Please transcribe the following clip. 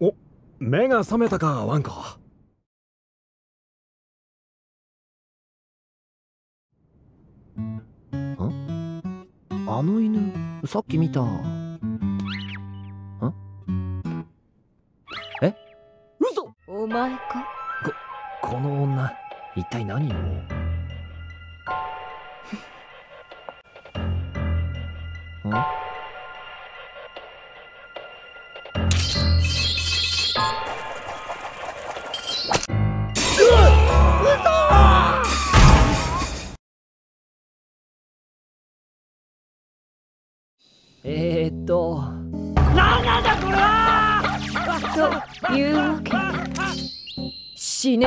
お目が覚めたかワンコ。あの犬さっき見た。ん？え？嘘！お前か？この女一体何を？ん？えー、っと。というわけ。で死ね